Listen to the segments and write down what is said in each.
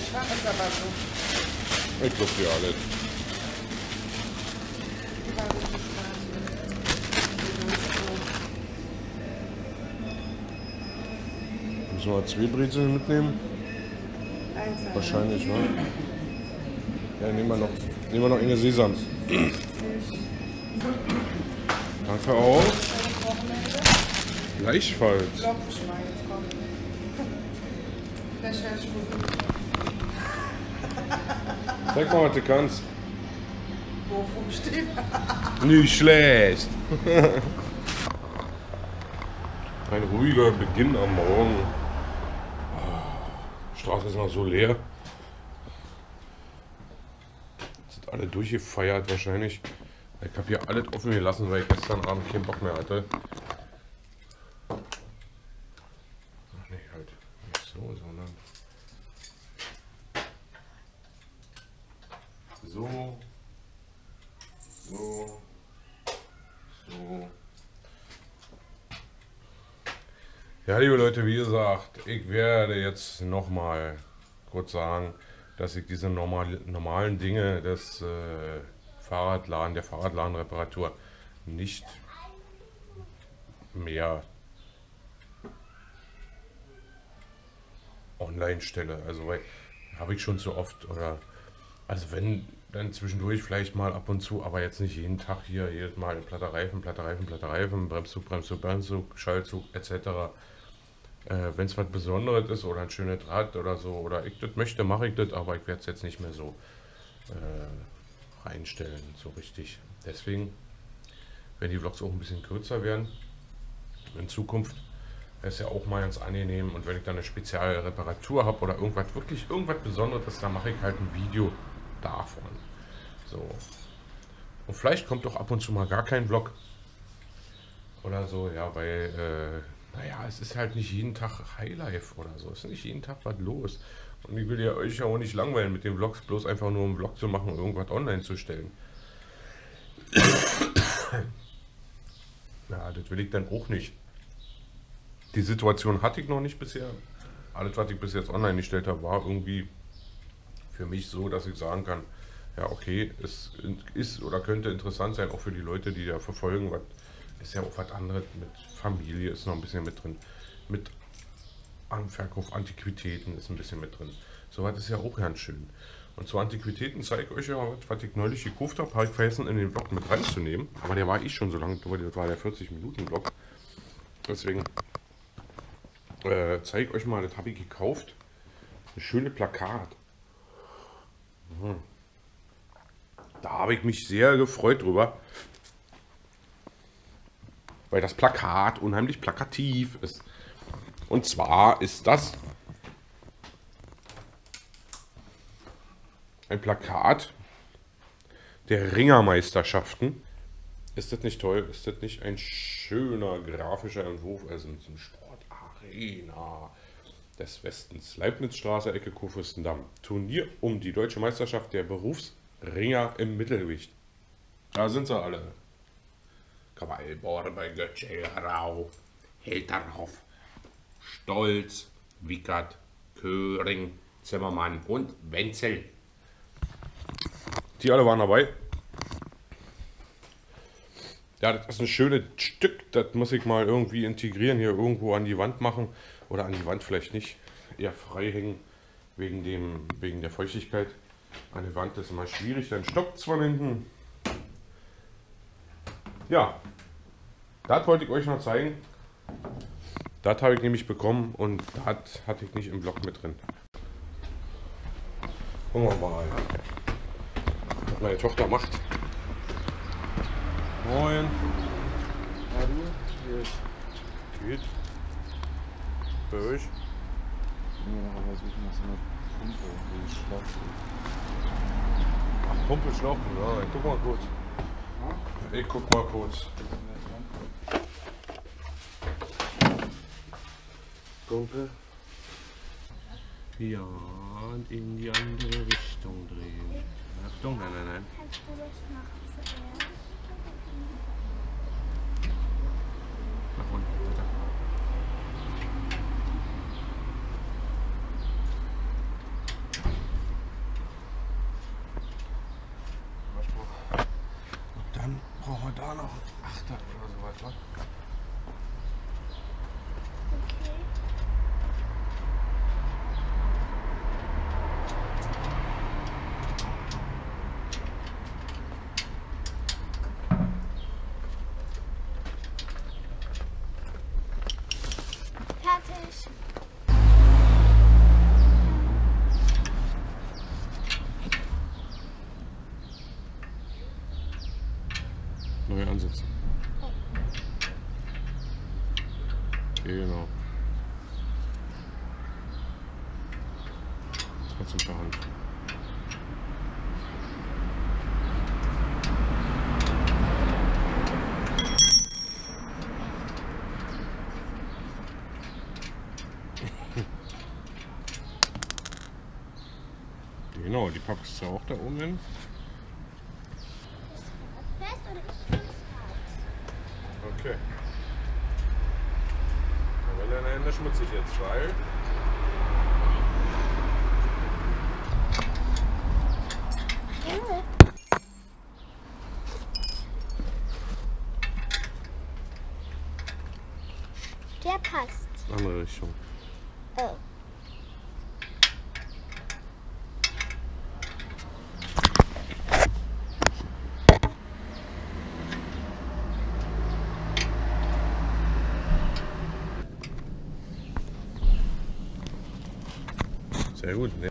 nicht, wa? ist aber so. Ich glaube dir alles. Müssen wir zwei Brezeln mitnehmen? Eins Wahrscheinlich, ne? Ja, nehmen wir noch, nehmen wir noch eine Sesams. Danke auch. Gleichfalls. Lock ich mal jetzt, komm. Der stellt sich gut. Zeig mal, was du kannst. Wo rumsteht. Nicht schlecht. Ein ruhiger Beginn am Morgen. Ah, Die Straße ist noch so leer. Sind alle durchgefeiert wahrscheinlich. Ich habe hier alles offen gelassen, weil ich gestern Abend keinen Bock mehr hatte. Ach nee, halt nicht so, sondern so, so, so. Ja, liebe Leute, wie gesagt, ich werde jetzt nochmal kurz sagen, dass ich diese normal, normalen Dinge des äh, Fahrradladen, der Fahrradladenreparatur nicht mehr online stelle. Also habe ich schon zu oft oder also wenn dann zwischendurch vielleicht mal ab und zu, aber jetzt nicht jeden Tag hier, jedes Mal platter Reifen, platter Reifen, platter Reifen, Bremszug, Bremszug, Bremszug, Schaltzug etc. Äh, wenn es was Besonderes ist oder ein schönes Rad oder so oder ich das möchte, mache ich das, aber ich werde es jetzt nicht mehr so äh, reinstellen, so richtig. Deswegen, wenn die Vlogs auch ein bisschen kürzer werden, in Zukunft, ist ja auch mal ganz angenehm. Und wenn ich dann eine spezielle Reparatur habe oder irgendwas wirklich irgendwas Besonderes dann mache ich halt ein Video davon. So. Und vielleicht kommt doch ab und zu mal gar kein Vlog. Oder so, ja, weil, äh, naja, es ist halt nicht jeden Tag Highlife oder so. Es ist nicht jeden Tag was los. Und ich will ja euch ja auch nicht langweilen mit den Vlogs, bloß einfach nur einen Vlog zu machen und irgendwas online zu stellen. Ja, das will ich dann auch nicht. Die Situation hatte ich noch nicht bisher. Alles, was ich bis jetzt online gestellt habe, war irgendwie für mich so, dass ich sagen kann, ja okay, es ist oder könnte interessant sein, auch für die Leute, die da verfolgen, was ist ja auch was anderes mit Familie, ist noch ein bisschen mit drin. Mit An- Verkauf Antiquitäten ist ein bisschen mit drin. So was ist ja auch ganz schön. Und zu Antiquitäten zeige ich euch ja was, was ich neulich gekauft habe, habe ich vergessen in den Blog mit reinzunehmen. Aber der war eh schon so lange, das war der 40-Minuten-Blog. Deswegen äh, zeige ich euch mal, das habe ich gekauft. Eine schöne Plakat. Da habe ich mich sehr gefreut drüber. Weil das Plakat unheimlich plakativ ist. Und zwar ist das ein Plakat der Ringermeisterschaften. Ist das nicht toll? Ist das nicht ein schöner grafischer Entwurf? Also mit so einem Sportarena des Westens. Leibnizstraße, Ecke Kurfürstendamm. Turnier um die deutsche Meisterschaft der Berufsringer im Mittelgewicht. Da sind sie alle. Krawallborbe, Götschel-Rau, Helterhoff, Stolz, Wickert, Köring, Zimmermann und Wenzel. Die alle waren dabei. Ja, das ist ein schönes Stück. Das muss ich mal irgendwie integrieren, hier irgendwo an die Wand machen. Oder an die Wand vielleicht nicht. Eher frei hängen, wegen, dem, wegen der Feuchtigkeit. An der Wand ist immer schwierig, dann stoppt es von hinten. Ja, das wollte ich euch noch zeigen. Das habe ich nämlich bekommen und das hatte ich nicht im Blog mit drin. Gucken wir mal, was meine Tochter macht. Moin. Ja, du? Hier. Geht. Bei euch? Nee, aber suchen nach so einer Pumpe, die Schlauch. Ach, Pumpe schlaufen. Ja, ich guck mal kurz. Ich guck mal kurz. Pumpe. Ja, und in die andere Richtung drehen. Achtung, nein, nein, nein. Kannst du das noch zuerst? Nach unten, bitte. Trotzdem per Hand. Genau, die packst du auch da oben hin. Okay. Aber deine Hände schmutzig jetzt, weil. Der passt. Andere Richtung. Oh. Sehr gut, ne?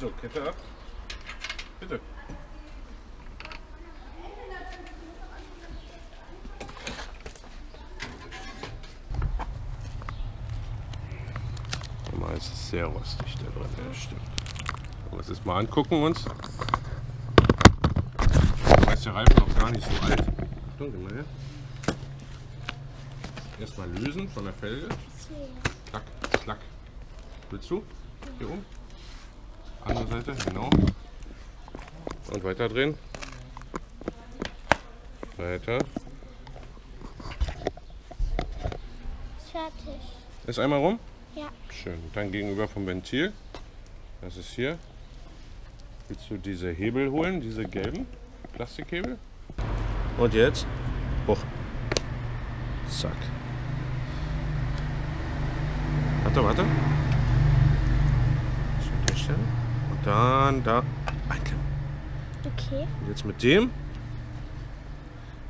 So, Kette ab. Bitte. Mal ist es sehr rostig da drin, ja, stimmt. Wollen wir uns das mal angucken uns? Da ist der Reifen noch gar nicht so alt. Achtung, geh mal her. Erstmal lösen von der Felge. Willst du? Hier oben? Andere Seite, genau. Und weiter drehen. Weiter. Ist fertig. Ist einmal rum? Ja. Schön. Dann gegenüber vom Ventil. Das ist hier. Willst du diese Hebel holen, diese gelben Plastikhebel? Und jetzt? Hoch. Zack. Warte, warte. Durchstellen. Und dann da einklemmen. Okay. Und jetzt mit dem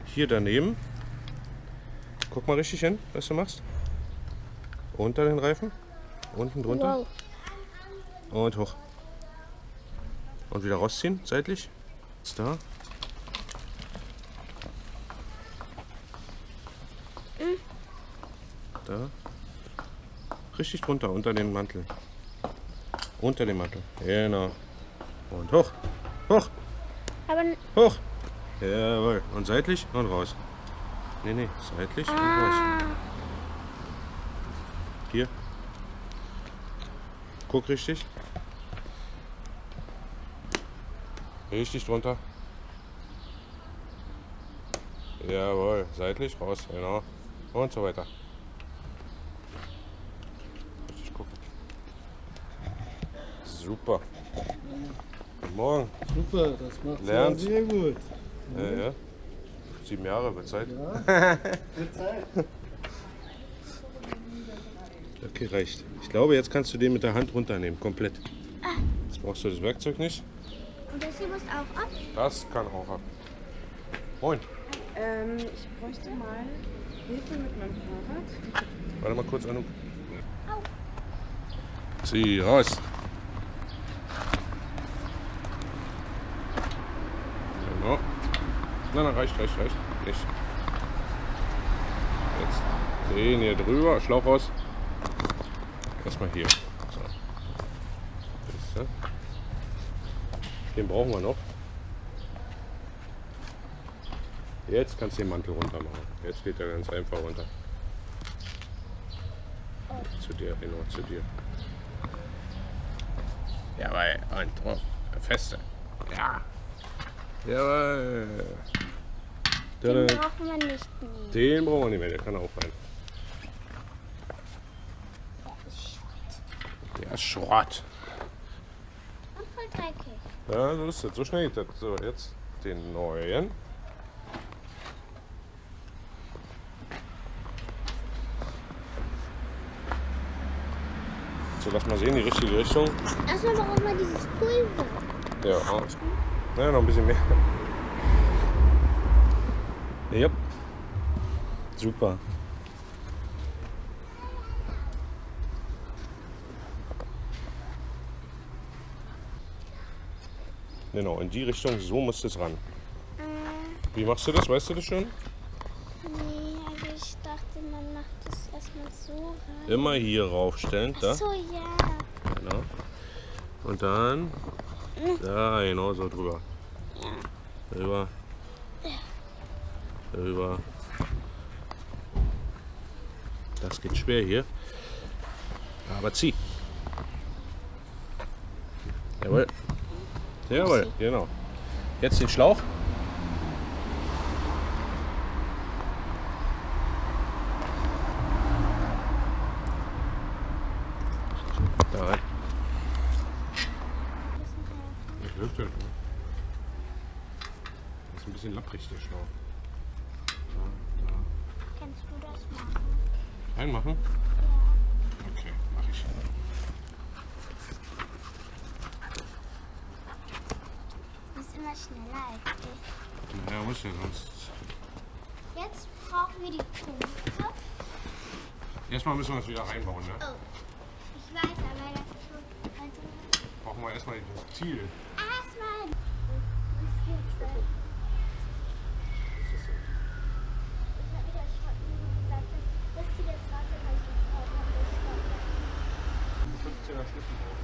hier daneben. Guck mal richtig hin, was du machst. Unter den Reifen. Unten drunter. Wow. Und hoch. Und wieder rausziehen, seitlich. Ist da. Da. Richtig drunter, unter den Mantel. Unter dem Mantel. Genau. Und hoch. Hoch. Aber Hoch. Jawohl. Und seitlich und raus. Nee, nee. Seitlich und raus. ah, Hier. Guck richtig. Richtig drunter. Jawohl. Seitlich raus. Genau. Und so weiter. Richtig gucken. Super. Guten Morgen. Super, das macht Lernt. sehr gut. Ja, ja. Sieben Jahre wird Zeit. Wird Zeit. Okay, reicht. Ich glaube, jetzt kannst du den mit der Hand runternehmen, komplett. Jetzt brauchst du das Werkzeug nicht. und das hier muss auch ab. Das kann auch ab. Moin. Ähm, ich bräuchte mal Hilfe mit meinem Fahrrad. Warte mal kurz, Anuk. Zieh raus. Genau. Nein, nein, reicht, reicht, reicht. Nicht. Jetzt den hier drüber, Schlauch raus. Erstmal hier. So. Den brauchen wir noch. Jetzt kannst du den Mantel runter machen. Jetzt geht er ganz einfach runter. Zu dir, genau, zu dir. Jawohl, und drauf. Feste. Ja. Jawohl. Den brauchen wir nicht nehmen. Den brauchen wir nicht mehr, der kann auch rein. Der ist Schrott. Und voll dreckig. Ja, so ist das. So schnell geht das. So, jetzt den neuen. So, lass mal sehen, die richtige Richtung. Erstmal brauchen wir dieses Pulver. Ja. Ja, noch ein bisschen mehr. Ja. Super. Genau, in die Richtung, so muss es ran. Äh, Wie machst du das? Weißt du das schon? nee, aber ich dachte, man macht das erstmal so rein. Immer hier raufstellen, da. Ach so, ja. Genau. Und dann. Da, genau so drüber. Rüber. Rüber. Das geht schwer hier. Aber zieh. Jawohl. Jawohl, genau. Jetzt den Schlauch. Da rein. Das hilft ja schon. Das ist ein bisschen lapprig, der Schlauch. Da, Kannst du das machen? da. Reinmachen? Ja. Okay, mach ich. Du bist ich. Ja, muss ja sonst. Jetzt brauchen wir die Punkte. Erstmal müssen wir das wieder reinbauen, ne? Oh. Ich weiß, aber das ist schon. Brauchen wir erstmal das Ziel. erstmal. Was gibt's denn? Was ist das denn? Ich hab wieder Schotten gesagt, das lustiges Wasser, weil ich das auch habe. 15er Schlüssel drauf.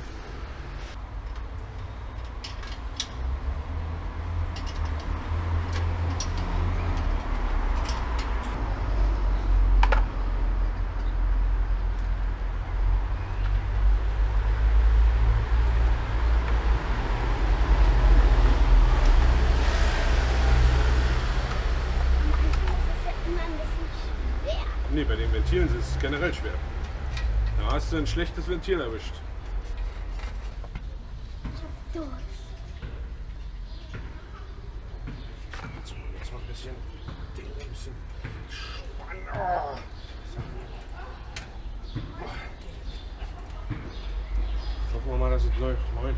Manchmal ist es ja immer ein bisschen schwer. Nee, bei den Ventilen ist es generell schwer. Da hast du ein schlechtes Ventil erwischt. Ich hab. Oh. Hoffen wir mal, dass es läuft. Moin.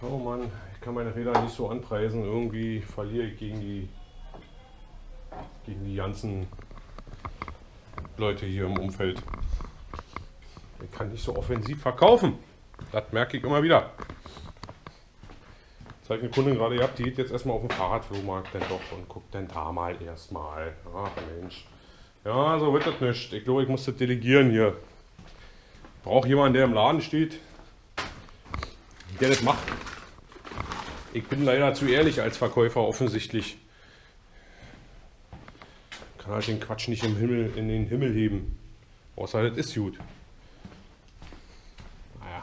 Oh Mann, ich kann meine Räder nicht so anpreisen. Irgendwie verliere ich gegen die, gegen die ganzen Leute hier im Umfeld. Ich kann nicht so offensiv verkaufen. Das merke ich immer wieder. Zeigt eine Kundin gerade gehabt, die geht jetzt erstmal auf den Fahrradflohmarkt dann doch und guckt dann da mal erstmal. Ach Mensch. Ja, so wird das nicht. Ich glaube, ich muss das delegieren hier. Brauche jemanden, der im Laden steht, der das macht. Ich bin leider zu ehrlich als Verkäufer offensichtlich. Kann halt den Quatsch nicht im Himmel, in den Himmel heben. Außer das ist gut. Naja,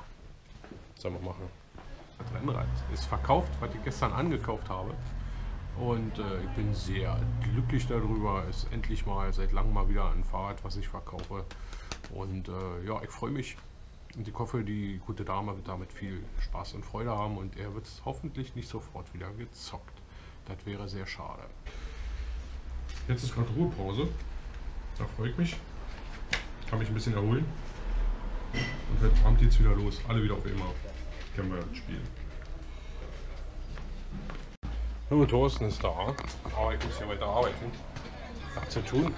soll man machen? Das Rennrad ist verkauft, was ich gestern angekauft habe. Und äh, ich bin sehr glücklich darüber. Es ist endlich mal seit langem mal wieder ein Fahrrad, was ich verkaufe. Und äh, ja, ich freue mich. Und ich hoffe, die gute Dame wird damit viel Spaß und Freude haben und er wird es hoffentlich nicht sofort wieder gezockt. Das wäre sehr schade. Jetzt ist gerade Ruhepause. Da freue ich mich. Kann mich ein bisschen erholen. Und heute Abend geht's wieder los. Alle wieder auf immer. Können wir spielen. So, Thorsten ist da. Aber ich muss ja weiter arbeiten. Was zu tun.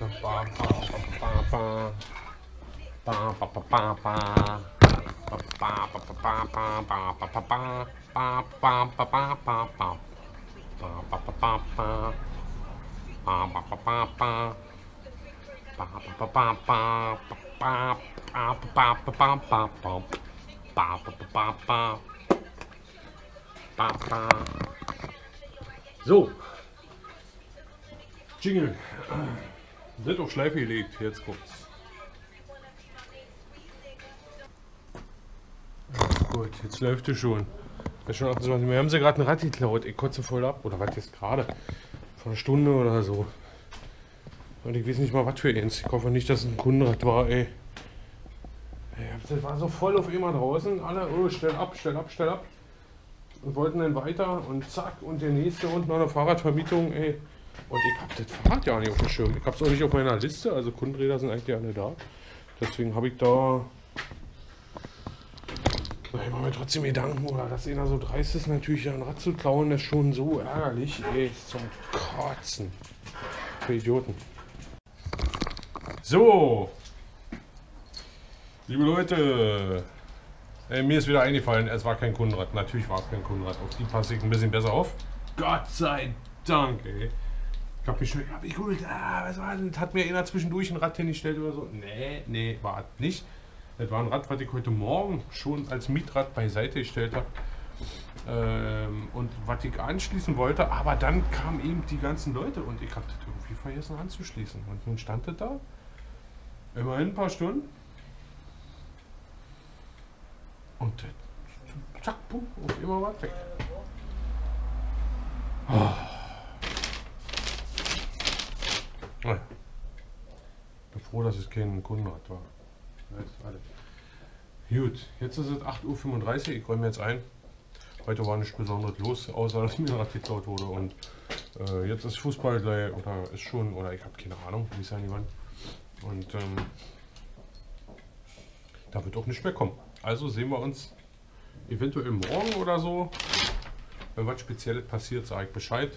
Ba, ba, ba, ba, ba. Ba, ba, ba, ba, So. Jingle. Wird auf Schleife gelegt. Jetzt kommt's. Gut, jetzt läuft es schon. Ist schon 28. Wir haben sie gerade ein Rad geklaut. Ich kotze voll ab. Oder was jetzt gerade? Vor einer Stunde oder so. Und ich weiß nicht mal, was für eins. Ich hoffe nicht, dass es ein Kundenrad war, ey. Das war so voll auf immer draußen. Alle, oh, stell ab, stell ab, stell ab. Und wollten dann weiter und zack. Und der nächste und noch eine Fahrradvermietung, ey. Und ich hab das Fahrrad ja nicht auf dem Schirm. Ich hab's auch nicht auf meiner Liste. Also Kundenräder sind eigentlich alle da. Deswegen habe ich da. Na, ich mache mir trotzdem Gedanken, oder dass einer so dreist ist, natürlich ein Rad zu klauen, ist schon so ärgerlich. Ey, zum Kotzen. Für Idioten. So. Liebe Leute. Ey, mir ist wieder eingefallen, es war kein Kundenrad. Natürlich war es kein Kundenrad. Auf die passe ich ein bisschen besser auf. Gott sei Dank, ey. Ich hab mich schon, hab ich geholt, ah, was war denn? Hat mir einer zwischendurch ein Rad hingestellt oder so? Nee, nee, war nicht. Das war ein Rad, was ich heute Morgen schon als Mietrad beiseite gestellt habe. Ähm, und was ich anschließen wollte, aber dann kamen eben die ganzen Leute und ich habe das irgendwie vergessen anzuschließen. Und nun stand das da. Immerhin ein paar Stunden. Und das, zack, bumm, auf immer war es weg. Oh. Naja. Bin froh, dass es kein Kundenrad war. Gut, jetzt ist es 8.35 Uhr, ich räume jetzt ein. Heute war nichts Besonderes los, außer dass mir Rad geklaut wurde. Und äh, jetzt ist Fußball gleich, oder ist schon, oder ich habe keine Ahnung, wie es ja niemand. Und ähm, da wird auch nicht mehr kommen. Also sehen wir uns eventuell morgen oder so. Wenn was Spezielles passiert, sage ich Bescheid.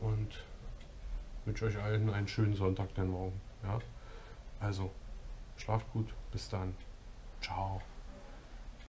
Und wünsche euch allen einen schönen Sonntag dann morgen. Ja? Also, schlaft gut. Bis dann. Ciao.